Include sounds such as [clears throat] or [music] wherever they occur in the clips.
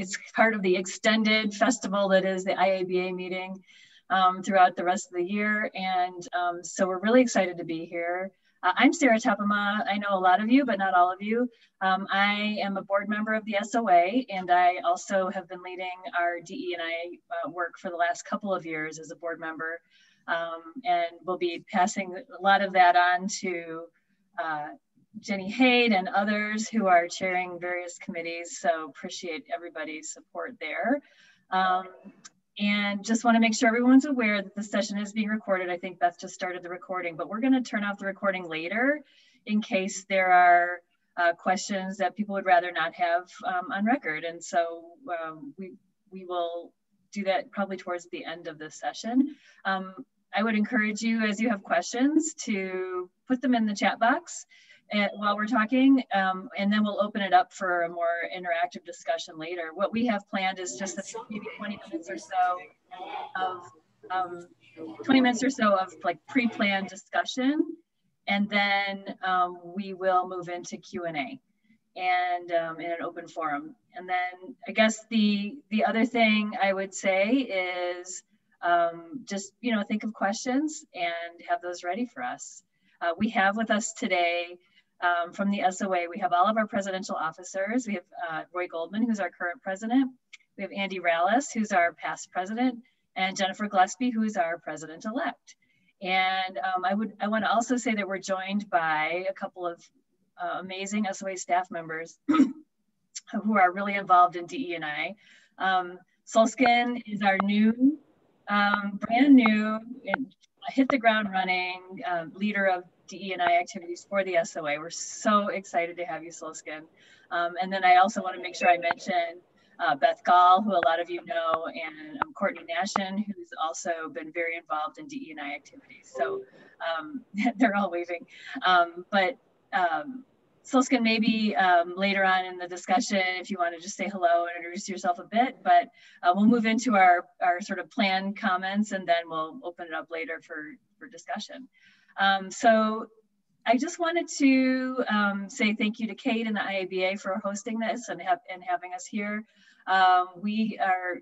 it's part of the extended festival that is the IABA meeting um, throughout the rest of the year. And um, so we're really excited to be here. Uh, I'm Sarah Teppema. I know a lot of you, but not all of you. Um, I am a board member of the SOA, and I also have been leading our DE and I uh, work for the last couple of years as a board member. Um, and we'll be passing a lot of that on to uh, Jenny Haid and others who are chairing various committees. So appreciate everybody's support there. Um, and just want to make sure everyone's aware that the session is being recorded. I think Beth just started the recording, but we're going to turn off the recording later in case there are uh, questions that people would rather not have um, on record. And so um, we, we will do that probably towards the end of this session. Um, I would encourage you as you have questions to put them in the chat box while we're talking, um, and then we'll open it up for a more interactive discussion later. What we have planned is just a, maybe 20 minutes or so of um, 20 minutes or so of like pre-planned discussion, and then um, we will move into Q&A and um, in an open forum. And then I guess the the other thing I would say is um, just you know think of questions and have those ready for us. Uh, we have with us today um, from the SOA. We have all of our presidential officers. We have uh, Roy Goldman, who's our current president. We have Andy Rallis, who's our past president, and Jennifer Gillespie, who's our president-elect. And um, I would I want to also say that we're joined by a couple of uh, amazing SOA staff members [clears throat] who are really involved in DE&I. Um, Solskin is our new, um, brand new, hit the ground running um, leader of DE&I activities for the SOA. We're so excited to have you, Solskin. Um, and then I also want to make sure I mention uh, Beth Gall, who a lot of you know, and um, Courtney Nashin, who's also been very involved in DE&I activities. So um, [laughs] they're all waving. Um, but um, Solskin, maybe um, later on in the discussion, if you want to just say hello and introduce yourself a bit, but uh, we'll move into our, our sort of plan comments and then we'll open it up later for, for discussion. Um, so I just wanted to um, say thank you to Kate and the IABA for hosting this and, have, and having us here. Um, we are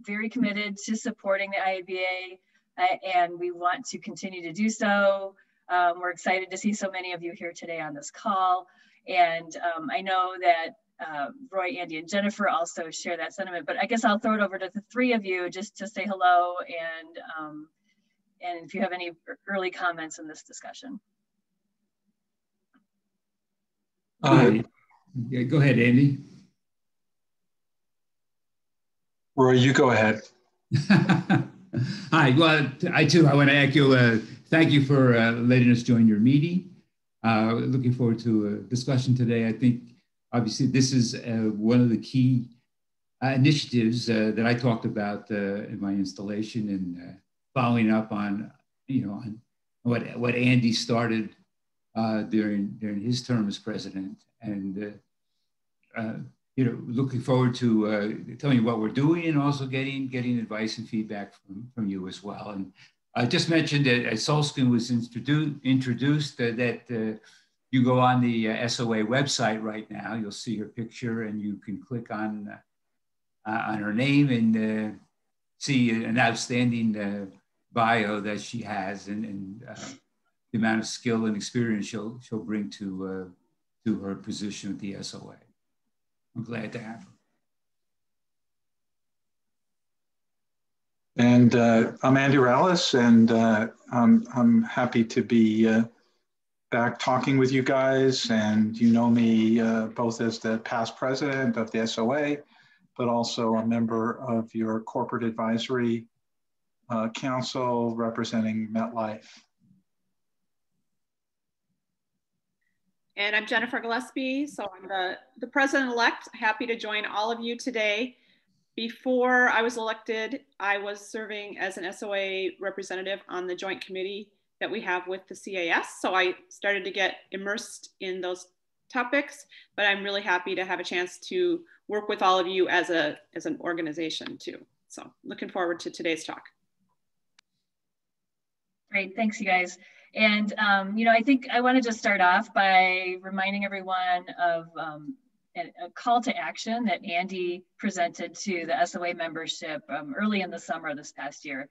very committed to supporting the IABA uh, and we want to continue to do so. Um, we're excited to see so many of you here today on this call. And um, I know that uh, Roy, Andy, and Jennifer also share that sentiment, but I guess I'll throw it over to the three of you just to say hello and um, and if you have any early comments in this discussion. Uh, yeah, go ahead, Andy. Roy, you go ahead. [laughs] Hi, well, I too, I want to echo, uh, thank you for uh, letting us join your meeting. Uh, looking forward to a discussion today. I think obviously this is uh, one of the key uh, initiatives uh, that I talked about in my installation and following up on, you know, on what, what Andy started uh, during, during his term as president. And, uh, uh, you know, looking forward to uh, telling you what we're doing and also getting, getting advice and feedback from, from you as well. And I just mentioned that Solskin was introduced, introduced uh, that uh, you go on the SOA website right now, you'll see her picture and you can click on, on her name and see an outstanding bio that she has and, and uh, the amount of skill and experience she'll, she'll bring to, uh, to her position at the SOA. I'm glad to have her. And uh, I'm Andy Rallis, and uh, I'm, I'm happy to be uh, back talking with you guys. And you know me uh, both as the past president of the SOA, but also a member of your corporate advisory uh, council representing MetLife. And I'm Jennifer Gillespie, so I'm the, the president-elect. Happy to join all of you today. Before I was elected, I was serving as an SOA representative on the joint committee that we have with the CAS. So I started to get immersed in those topics, but I'm really happy to have a chance to work with all of you as, a, as an organization too. So looking forward to today's talk. Great, thanks you guys. And, um, you know, I think I want to just start off by reminding everyone of um, a call to action that Andy presented to the SOA membership um, early in the summer this past year.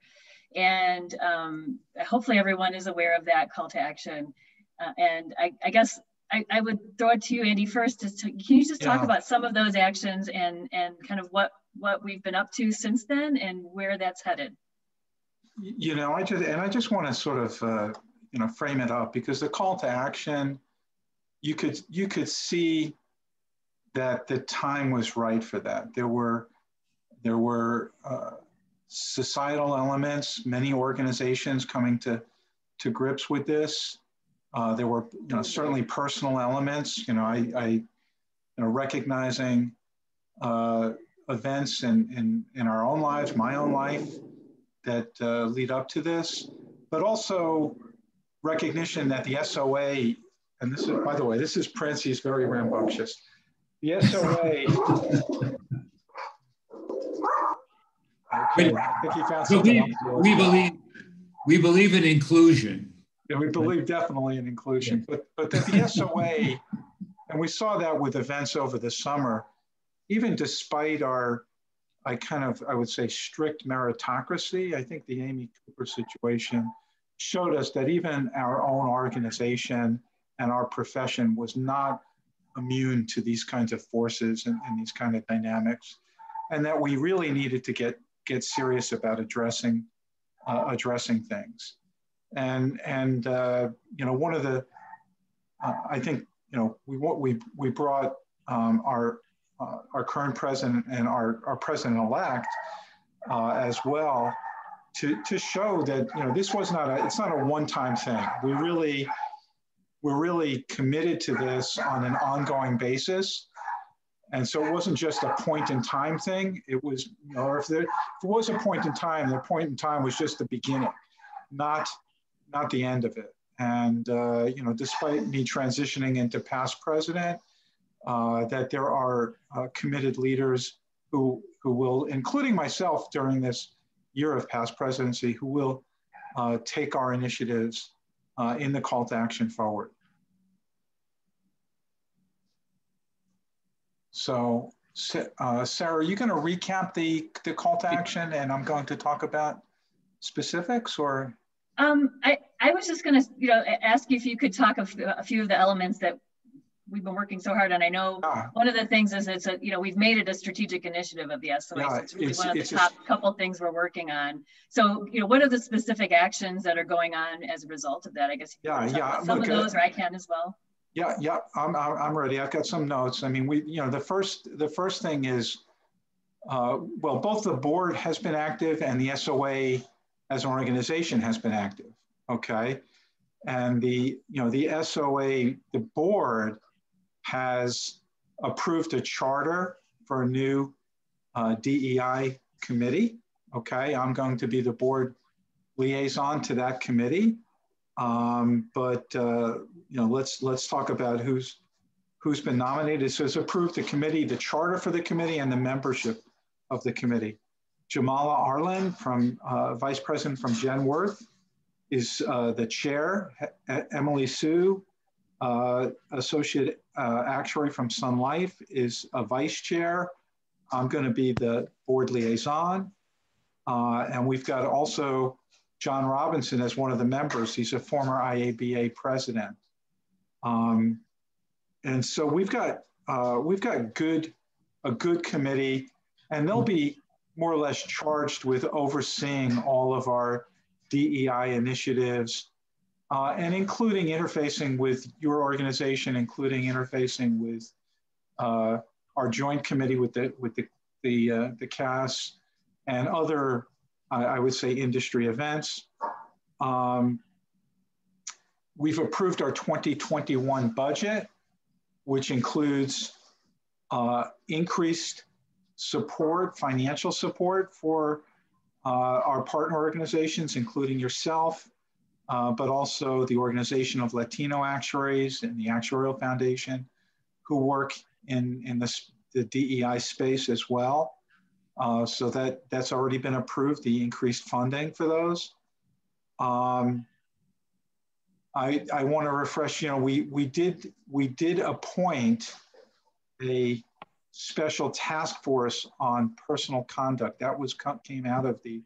And um, hopefully everyone is aware of that call to action. Uh, and I, I guess I, I, would throw it to you, Andy, first. To, can you just talk yeah. about some of those actions and, and kind of what, what we've been up to since then and where that's headed? You know, I just, and I just want to sort of, uh, you know, frame it up because the call to action, you could, you could see that the time was right for that. There were, there were uh, societal elements, many organizations coming to, to grips with this. Uh, there were, you know, certainly personal elements. You know, I, I you know, recognizing uh, events in, in, in our own lives, my own life, that uh, lead up to this, but also recognition that the SOA, and this is, by the way, this is Prince, he's very rambunctious. The SOA. [laughs] okay, so we, we believe we believe in inclusion. Yeah, we believe definitely in inclusion, but but that the SOA, and we saw that with events over the summer, even despite our, I kind of I would say strict meritocracy. I think the Amy Cooper situation showed us that even our own organization and our profession was not immune to these kinds of forces and, and these kind of dynamics, and that we really needed to get get serious about addressing uh, addressing things. And and uh, you know one of the uh, I think you know we we we brought um, our uh, our current president and our our president elect uh, as well to to show that you know this was not a it's not a one time thing. We really we're really committed to this on an ongoing basis. And so it wasn't just a point in time thing. It was, know, if there, if there was a point in time, the point in time was just the beginning, not, not the end of it. And, uh, you know, despite me transitioning into past president, uh, that there are uh, committed leaders who, who will, including myself during this year of past presidency, who will uh, take our initiatives uh, in the call to action forward. So, uh, Sarah, are you going to recap the, the call to action and I'm going to talk about specifics or? Um, I, I was just going to, you know, ask you if you could talk a, a few of the elements that we've been working so hard on. I know one of the things is it's a, you know, we've made it a strategic initiative of the SOA. Yeah, so it's really it's, one of the top just, couple things we're working on. So, you know, what are the specific actions that are going on as a result of that? I guess yeah, yeah. some Look, of those, or I can as well. Yeah, yeah, I'm, I'm ready. I've got some notes. I mean, we, you know, the first, the first thing is, uh, well, both the board has been active and the SOA as an organization has been active. Okay, and the, you know, the SOA, the board has approved a charter for a new uh, DEI committee. Okay, I'm going to be the board liaison to that committee. Um, but uh, you know, let's let's talk about who's who's been nominated. So it's approved the committee, the charter for the committee, and the membership of the committee. Jamala Arland from uh, Vice President from Genworth is uh, the chair. Emily Sue, uh, Associate uh, Actuary from Sun Life, is a vice chair. I'm going to be the board liaison. Uh, and we've got also John Robinson as one of the members. He's a former IABA president. Um, and so we've got uh, we've got good a good committee, and they'll be more or less charged with overseeing all of our DEI initiatives, uh, and including interfacing with your organization, including interfacing with uh, our joint committee with the with the the, uh, the CAS and other I would say industry events. Um, we've approved our 2021 budget, which includes uh, increased support, financial support for uh, our partner organizations, including yourself, uh, but also the Organization of Latino Actuaries and the Actuarial Foundation, who work in, in this, the DEI space as well. Uh, so that that's already been approved, the increased funding for those. Um, I, I want to refresh, you know, we, we did we did appoint a special task force on personal conduct. That was came out of the,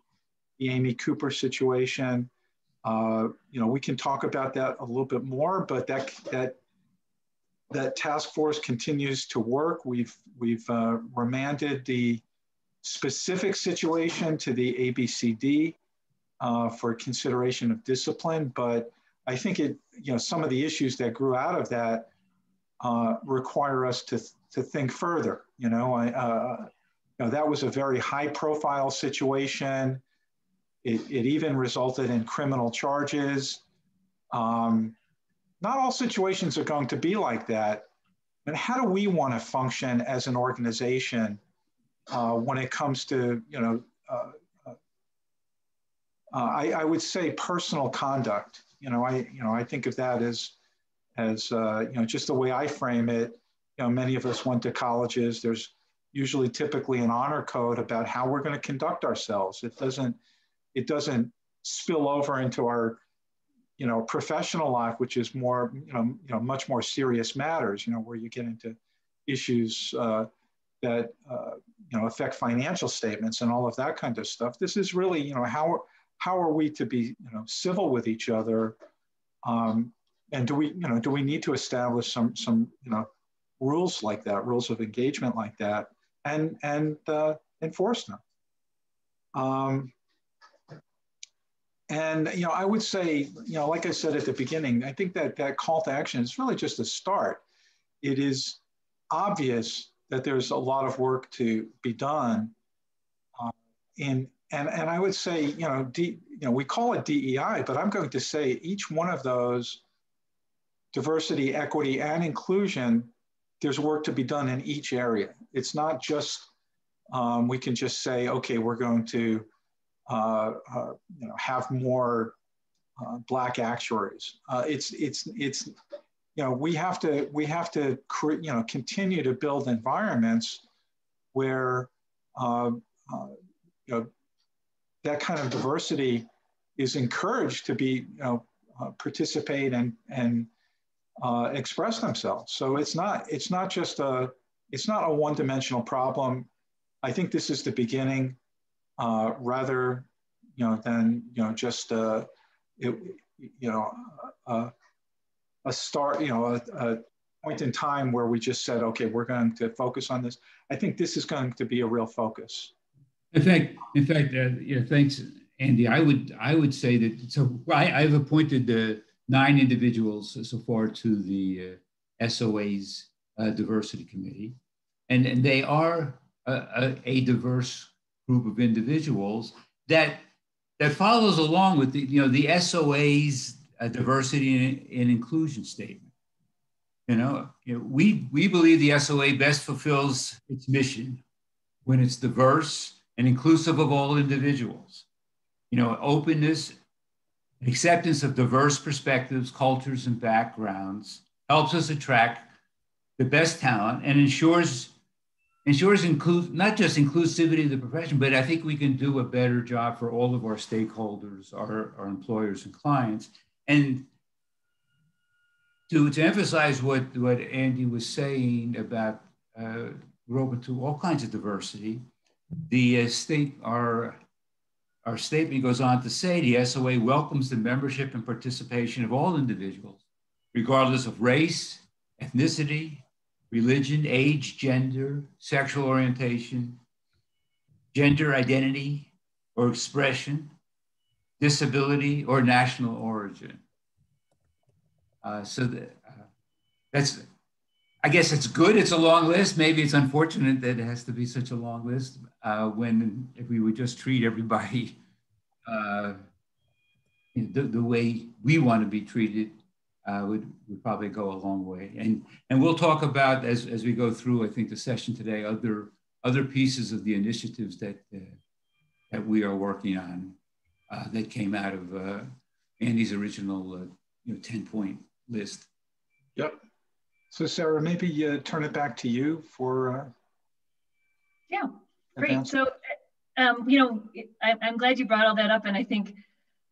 the Amy Cooper situation. Uh, you know, we can talk about that a little bit more, but that that that task force continues to work. We've we've uh, remanded the specific situation to the ABCD uh, for consideration of discipline, but I think it you know some of the issues that grew out of that uh, require us to to think further. You know, I, uh, you know that was a very high profile situation. It, it even resulted in criminal charges. Um, not all situations are going to be like that. And how do we want to function as an organization uh, when it comes to, you know, uh, uh, I, I, would say personal conduct. You know, I, you know, I think of that as, as uh, you know, just the way I frame it. You know, many of us went to colleges. There's usually typically an honor code about how we're going to conduct ourselves. It doesn't, it doesn't spill over into our you know, professional life, which is more, you know, you know, much more serious matters, you know, where you get into issues uh, that, uh, you know, affect financial statements and all of that kind of stuff. This is really, you know, how, how are we to be, you know, civil with each other? Um, and do we, you know, do we need to establish some, some, you know, rules like that, rules of engagement like that, and, and uh, enforce them? Um, and you know, I would say, you know, like I said at the beginning, I think that that call to action is really just a start. It is obvious that there's a lot of work to be done. Uh, in and and I would say, you know, D, you know, we call it DEI, but I'm going to say each one of those diversity, equity, and inclusion, there's work to be done in each area. It's not just um, we can just say, okay, we're going to uh, uh, you know, have more uh, black actuaries. it's it's it's you know we have to we have to you know continue to build environments where you know that kind of diversity is encouraged to be you know uh, participate and and uh, express themselves. So it's not it's not just a it's not a one dimensional problem. I think this is the beginning uh, rather, you know, than you know just uh, it, you know a, a start, you know, a, a point in time where we just said, okay, we're going to focus on this. I think this is going to be a real focus. In fact, in fact, uh, yeah, thanks, Andy. I would I would say that so I, I've appointed uh, nine individuals so far to the uh, SOA's uh, diversity committee, and and they are a, a, a diverse group of individuals that that follows along with the you know the SOA's uh, diversity and, and, inclusion statement. You know, you know, we we believe the SOA best fulfills its mission when it's diverse and inclusive of all individuals. You know, openness, acceptance of diverse perspectives, cultures, and backgrounds helps us attract the best talent and ensures ensures include not just inclusivity of the profession, but I think we can do a better job for all of our stakeholders, our, our employers and clients. And to, to emphasize what, what Andy was saying about uh, we're open to all kinds of diversity, the uh, state, our, our statement goes on to say the SOA welcomes the membership and participation of all individuals, regardless of race, ethnicity, religion, age, gender, sexual orientation, gender identity or expression, disability, or national origin. Uh, so that, uh, that's, I guess it's good. It's a long list. Maybe it's unfortunate that it has to be such a long list uh, when if we would just treat everybody uh, the, the way we want to be treated, uh, would, would probably go a long way. And, and we'll talk about, as, as we go through, I think, the session today, other, other pieces of the initiatives that, uh, that we are working on uh, that came out of uh, Andy's original uh, you know, 10 point list. Yep. So Sarah, maybe uh, turn it back to you for. yeah, great. So, um, you know, I, am glad you brought all that up. And I think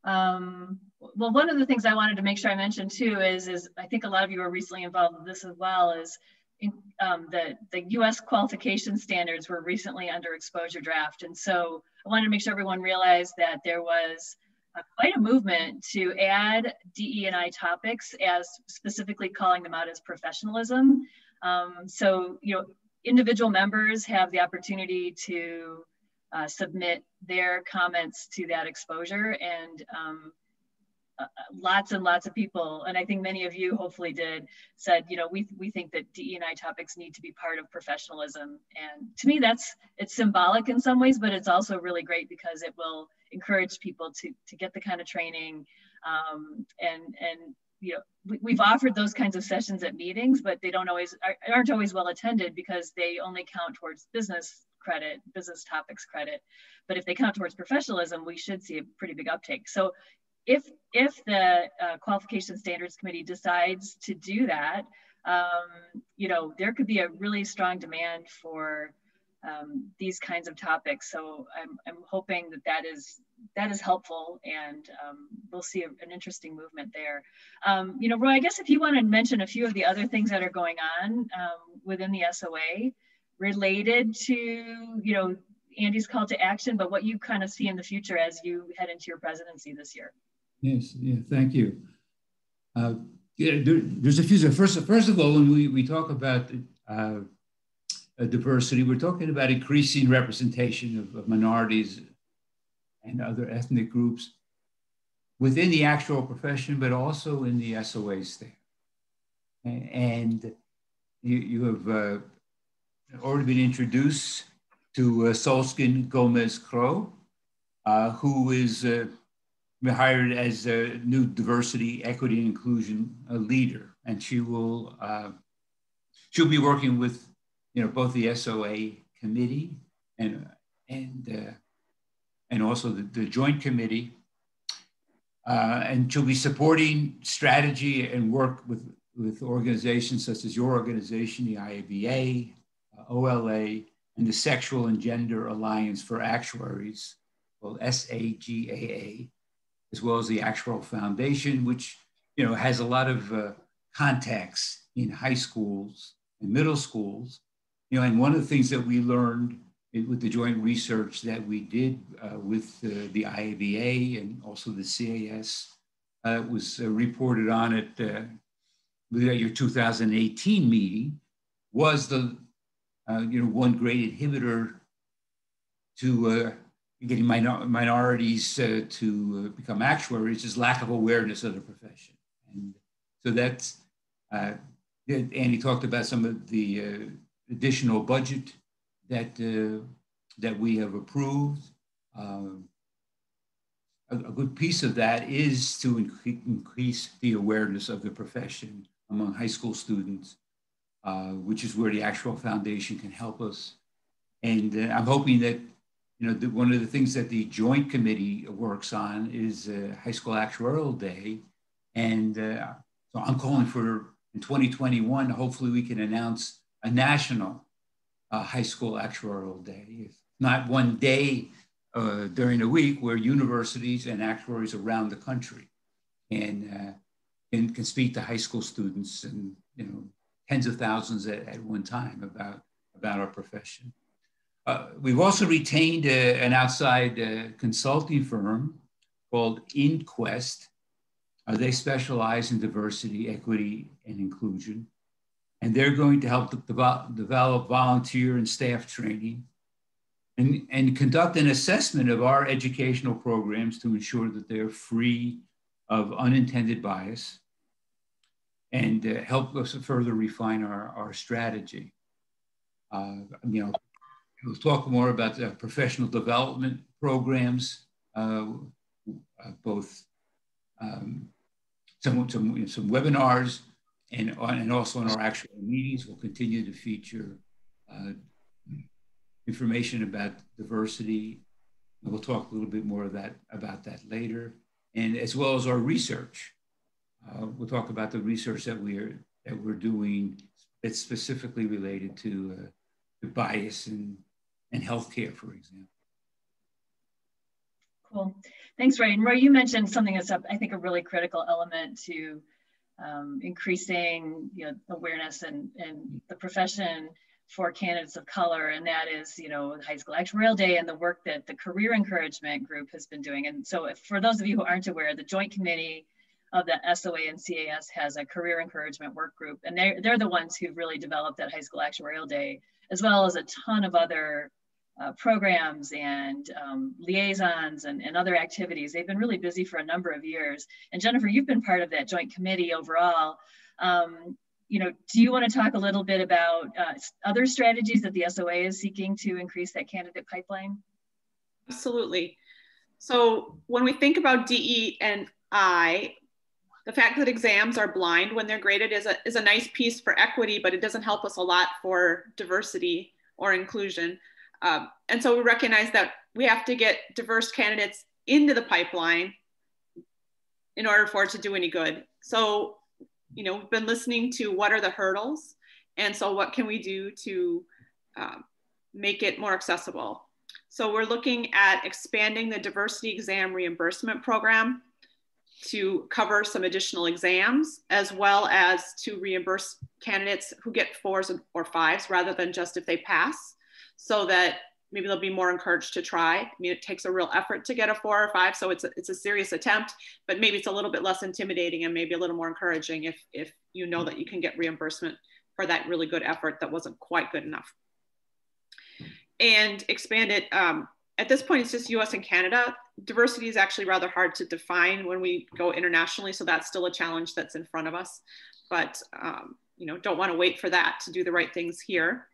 um, well, one of the things I wanted to make sure I mentioned too is, is I think a lot of you are recently involved with this as well, is in, um, the, the US qualification standards were recently under exposure draft. And so I wanted to make sure everyone realized that there was a, quite a movement to add DE&I topics as specifically calling them out as professionalism. Um, so, you know, individual members have the opportunity to uh, submit their comments to that exposure and um, uh, lots and lots of people, and I think many of you hopefully did, said, you know, we, we think that DE&I topics need to be part of professionalism. And to me, that's, it's symbolic in some ways, but it's also really great because it will encourage people to, to get the kind of training um, and, and, you know, we, have offered those kinds of sessions at meetings, but they don't always, aren't always well attended because they only count towards business credit, business topics credit. But if they count towards professionalism, we should see a pretty big uptake. So if if the uh, qualification standards committee decides to do that, um, you know, there could be a really strong demand for um, these kinds of topics. So I'm, I'm hoping that that is that is helpful, and um, we'll see a, an interesting movement there. Um, you know, Roy, I guess if you want to mention a few of the other things that are going on um, within the SOA related to you know Andy's call to action, but what you kind of see in the future as you head into your presidency this year. Yes, yeah, thank you. Uh, yeah, there, there's a few. First, first of all, when we, we talk about uh, diversity, we're talking about increasing representation of, of, minorities and other ethnic groups within the actual profession, but also in the SOAs there. And you, you have uh, already been introduced to uh, Solskin Gomez Crow, uh, who is uh, hired as a new diversity, equity, and inclusion uh, leader, and she will uh, she'll be working with you know both the SOA committee and and uh, and also the, the joint committee, uh, and she'll be supporting strategy and work with with organizations such as your organization, the IABA, uh, OLA, and the Sexual and Gender Alliance for Actuaries, called SAGAA as well as the Actuarial Foundation, which you know has a lot of uh, contacts in high schools and middle schools. You know, and one of the things that we learned with the joint research that we did uh, with uh, the IABA and also the CAS uh, was uh, reported on at, uh, at your 2018 meeting was the you know one great inhibitor to getting minor minorities uh, to uh, become actuaries is lack of awareness of the profession. And so that's, uh, Andy talked about some of the uh, additional budget that, uh, that we have approved. Um, a, a, good piece of that is to inc increase the awareness of the profession among high school students, uh, which is where the Actuarial Foundation can help us. And I'm hoping that you know, the, one of the things that the joint committee works on is uh, High School Actuarial Day. And uh, so I'm calling for in 2021, hopefully we can announce a national uh, high school actuarial day. If not one day uh, during the week where universities and actuaries around the country can, uh, can, can speak to high school students and, you know, tens of thousands at, at one time about, about our profession. Uh, we've also retained a, an outside uh, consulting firm called InQuest. Uh, they specialize in diversity, equity, and inclusion. And they're going to help develop, develop volunteer and staff training and, and conduct an assessment of our educational programs to ensure that they're free of unintended bias and uh, help us further refine our, our strategy. Uh, you know, We'll talk more about the professional development programs, uh, uh, both um, some, some, some webinars and, and also in our actual meetings. We'll continue to feature uh, information about diversity. We'll talk a little bit more of that, about that later. And as well as our research. Uh, we'll talk about the research that we're, that we're doing that's specifically related to, uh, to bias and and healthcare, for example. Cool. Thanks, Ray. And Roy, you mentioned something that's, I think, a really critical element to um, increasing you know, awareness and, and the profession for candidates of color, and that is, you know, High School Actuarial Day and the work that the Career Encouragement Group has been doing. And so, for those of you who aren't aware, the Joint Committee of the SOA and CAS has a Career Encouragement Work Group, and they're, they're the ones who've really developed that High School Actuarial Day, as well as a ton of other uh, programs and um, liaisons and, and other activities. They've been really busy for a number of years. And Jennifer, you've been part of that joint committee overall. Um, you know, do you want to talk a little bit about uh, other strategies that the SOA is seeking to increase that candidate pipeline? Absolutely. So when we think about DE and I, the fact that exams are blind when they're graded is a, is a nice piece for equity, but it doesn't help us a lot for diversity or inclusion. Um, and so we recognize that we have to get diverse candidates into the pipeline in order for it to do any good. So, you know, we've been listening to what are the hurdles, and so what can we do to uh, make it more accessible. So we're looking at expanding the diversity exam reimbursement program to cover some additional exams, as well as to reimburse candidates who get fours or fives rather than just if they pass so that maybe they'll be more encouraged to try. I mean, it takes a real effort to get a four or five, so it's a, it's a serious attempt, but maybe it's a little bit less intimidating and maybe a little more encouraging if, if you know that you can get reimbursement for that really good effort that wasn't quite good enough. And expand it, um, at this point, it's just US and Canada. Diversity is actually rather hard to define when we go internationally, so that's still a challenge that's in front of us. But, um, you know, don't wanna wait for that to do the right things here.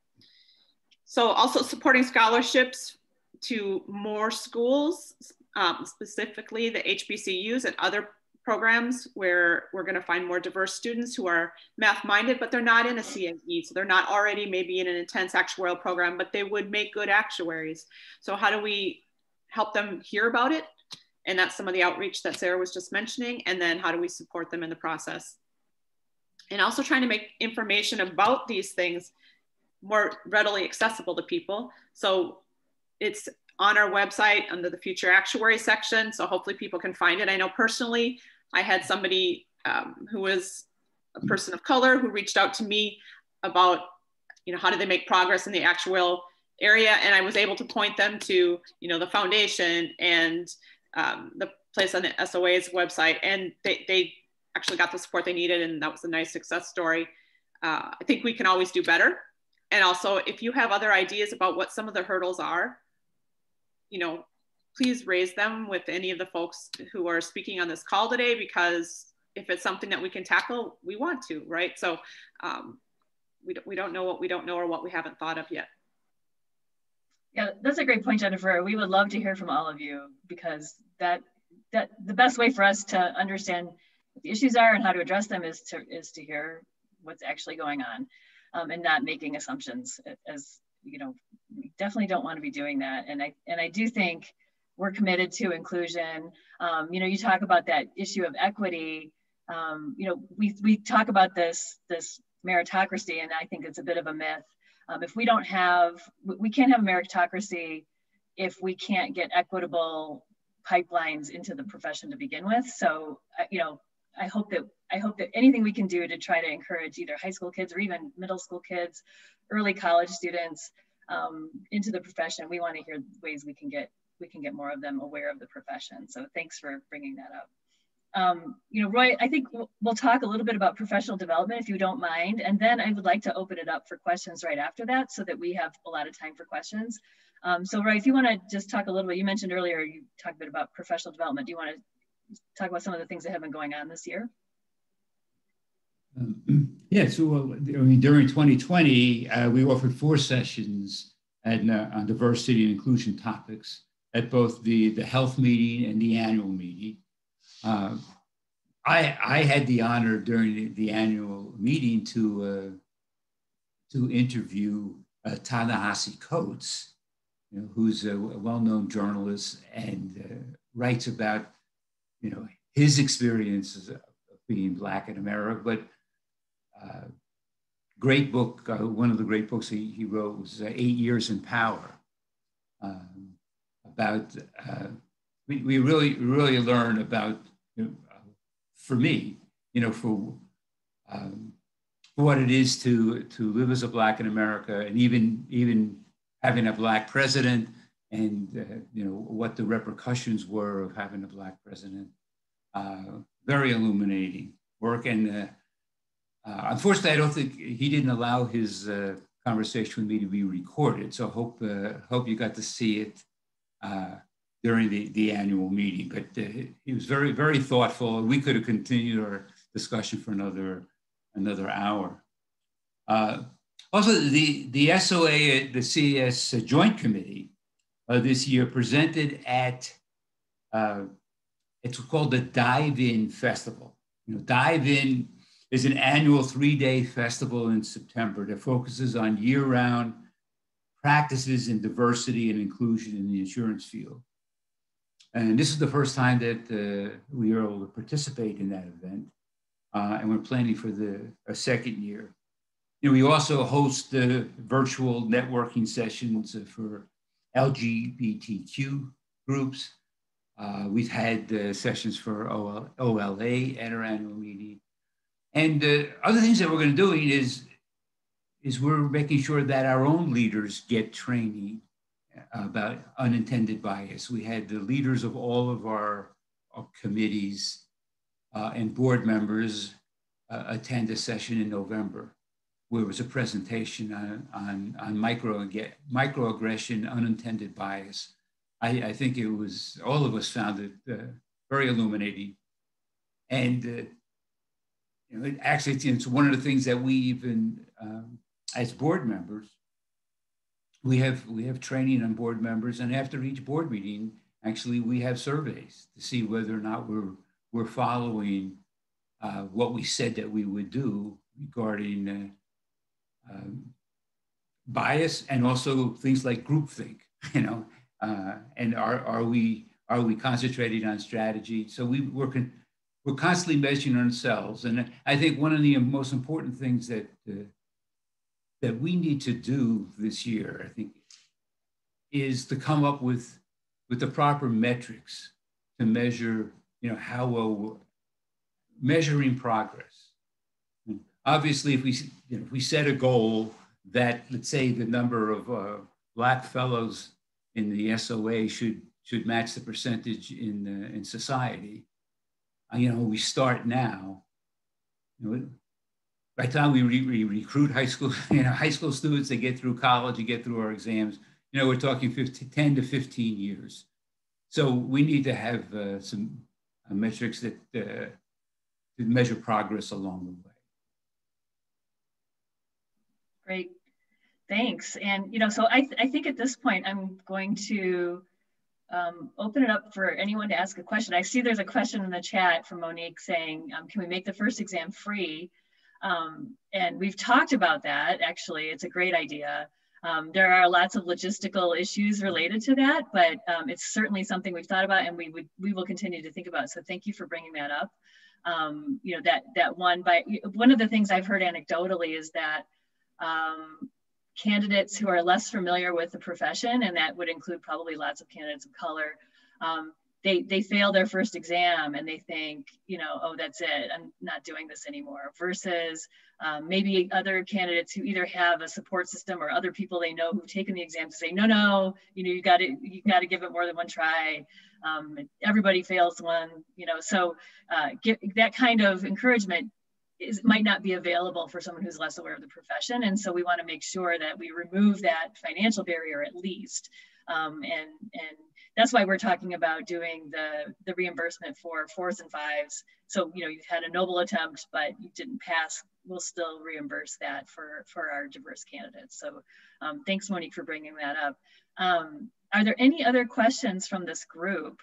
So also supporting scholarships to more schools, um, specifically the HBCUs and other programs where we're going to find more diverse students who are math minded, but they're not in a CME. So they're not already maybe in an intense actuarial program, but they would make good actuaries. So how do we help them hear about it? And that's some of the outreach that Sarah was just mentioning. And then how do we support them in the process? And also trying to make information about these things more readily accessible to people. So it's on our website under the future actuary section. So hopefully people can find it. I know personally, I had somebody um, who was a person of color who reached out to me about, you know, how do they make progress in the actuarial area? And I was able to point them to, you know, the foundation and um, the place on the SOA's website. And they, they actually got the support they needed. And that was a nice success story. Uh, I think we can always do better and also if you have other ideas about what some of the hurdles are you know please raise them with any of the folks who are speaking on this call today because if it's something that we can tackle we want to right so um, we, don't, we don't know what we don't know or what we haven't thought of yet yeah that's a great point jennifer. We would love to hear from all of you because that that the best way for us to understand what the issues are and how to address them is to is to hear what's actually going on um, and not making assumptions as you know we definitely don't want to be doing that. And i and i do think we're committed to inclusion. Um, you know you talk about that issue of equity. Um, you know we, we talk about this this meritocracy and i think it's a bit of a myth um, if we don't have we can't have meritocracy if we can't get equitable pipelines into the profession to begin with so uh, you know I hope that I hope that anything we can do to try to encourage either high school kids or even middle school kids, early college students um, into the profession. We want to hear ways we can get we can get more of them aware of the profession. So thanks for bringing that up. Um, you know, Roy, I think we'll talk a little bit about professional development if you don't mind, and then I would like to open it up for questions right after that so that we have a lot of time for questions. Um, so Roy, if you want to just talk a little bit, you mentioned earlier, you talked a bit about professional development. Do you want to talk about some of the things that have been going on this year? Um, [clears throat] yeah, so uh, I mean, during 2020, uh, we offered four sessions at, uh, on diversity and inclusion topics at both the, the health meeting and the annual meeting. Uh, I, I had the honor during the, annual meeting to, uh, to interview uh, Ta-Nehisi Coates, you know, who's a well-known journalist and writes about you know, his experiences of being Black in America. But uh, great book, uh, one of the great books he, he wrote was uh, Eight Years in Power. Um, about, uh, we, we really, really learn about, for me, you know, for um, what it is to to live as a black in America, and even even having a black president, and uh, you know what the repercussions were of having a black president. Uh, very illuminating work, and uh, uh, unfortunately, I don't think he didn't allow his uh, conversation with me to be recorded. So hope hope you got to see it during the, the annual meeting. But he was very very thoughtful. We could have continued our discussion for another another hour. Uh, also, the, the SOA, the CAS Joint Committee uh, this year presented at, uh, it's called the Dive In Festival. You know, Dive In is an annual three-day festival in September that focuses on year-round practices in diversity and inclusion in the insurance field. And this is the first time that uh, we are able to participate in that event uh, and we're planning for the a second year. You know, we also host the virtual networking sessions for LGBTQ groups. Uh, we've had sessions for OL, OLA at our annual meeting. And uh, other things that we're going to do is, is we're making sure that our own leaders get training about unintended bias. We had the leaders of all of our, our committees uh, and board members uh, attend a session in November where it was a presentation on, on, on micro, microaggression, unintended bias. I, I, think it was, all of us found it uh, very illuminating. And uh, you know, it actually, it's one of the things that we even, um, as board members, we have we have training on board members, and after each board meeting, actually we have surveys to see whether or not we're we're following uh, what we said that we would do regarding uh, um, bias and also things like groupthink, [laughs] you know, uh, and are, are we are we concentrating on strategy? So we, we're, con- we're constantly measuring ourselves. And I think one of the most important things that, uh, that we need to do this year, I think, is to come up with, with the proper metrics to measure you know, how well measuring progress. Obviously, if we, you know, if we set a goal that, let's say, the number of uh, Black fellows in the SOA should, should match the percentage in, uh, in society, uh, you know, we start now. You know, by the time we, re- we recruit high school, [laughs] you know, high school students, they get through college, they get through our exams, you know, we're talking 15, 10 to 15 years. So we need to have uh, some uh, metrics that, uh, measure progress along the way. Great, thanks. And you know, so I, th I think at this point I'm going to um, open it up for anyone to ask a question. I see there's a question in the chat from Monique saying, um, can we make the first exam free? Um, and we've talked about that, actually, it's a great idea. Um, there are lots of logistical issues related to that, but um, it's certainly something we've thought about and we would we will continue to think about. So thank you for bringing that up. Um, you know that that one by one of the things I've heard anecdotally is that um, candidates who are less familiar with the profession, and that would include probably lots of candidates of color, um, they they fail their first exam and they think you know oh that's it. I'm not doing this anymore. Versus um, maybe other candidates who either have a support system or other people they know who've taken the exam to say no no you know you got to you got to give it more than one try. Um, everybody fails one you know. So uh, get, that kind of encouragement is, might not be available for someone who's less aware of the profession and so we want to make sure that we remove that financial barrier at least um, and and that's why we're talking about doing the, the reimbursement for fours and fives. So, you know, you've had a noble attempt, but you didn't pass, we'll still reimburse that for, for our diverse candidates. So um, thanks, Monique, for bringing that up. Um, are there any other questions from this group?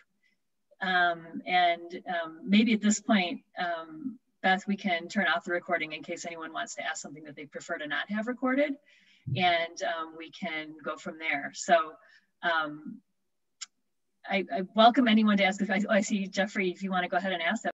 Um, and um, maybe at this point, um, Beth, we can turn off the recording in case anyone wants to ask something that they prefer to not have recorded. And um, we can go from there. So um, I, I, welcome anyone to ask if I, oh, I see Jeffrey, if you want to go ahead and ask that.